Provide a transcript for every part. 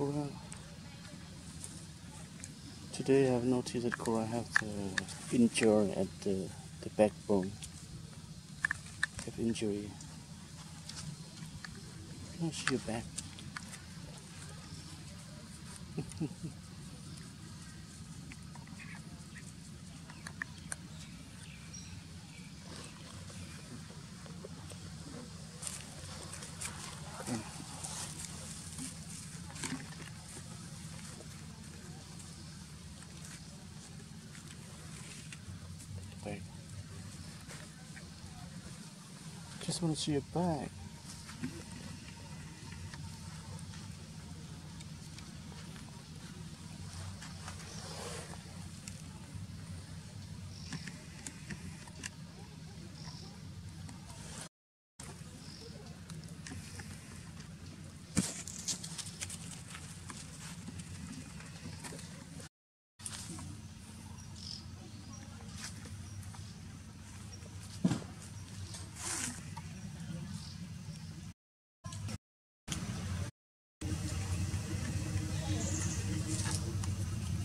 Cora. Today I've noticed that Cora have the injury at the, the backbone. Have injury. Can I see your back? Just want to see your back.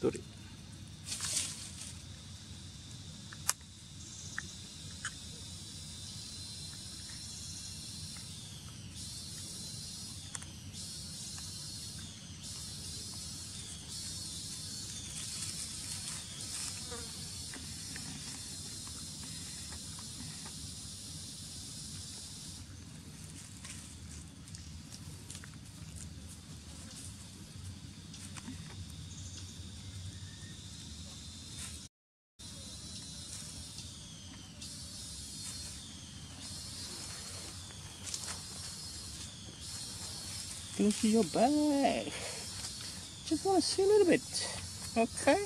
Sorry. See your back? Just want to see a little bit. Okay.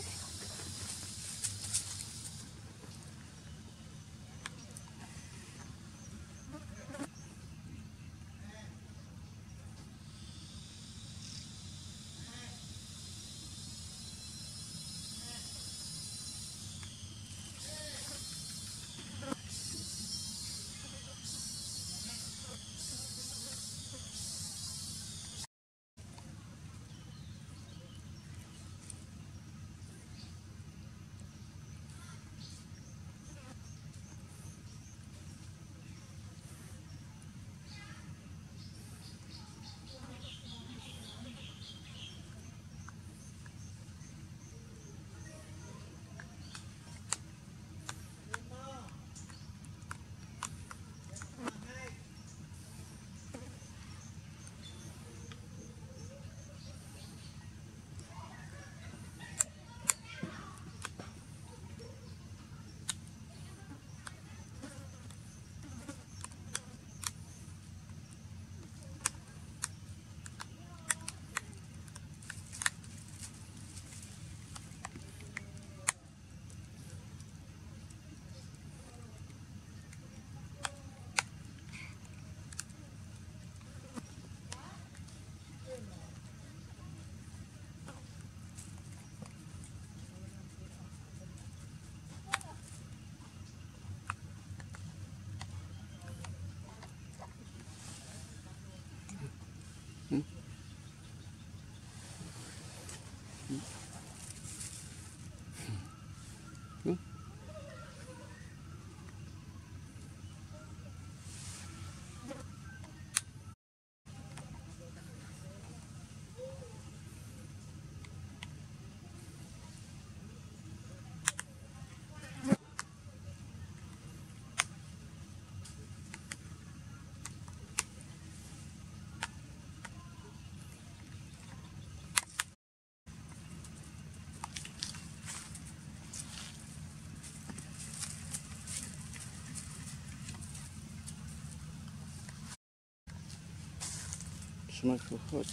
Смак выходит.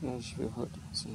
ну и все.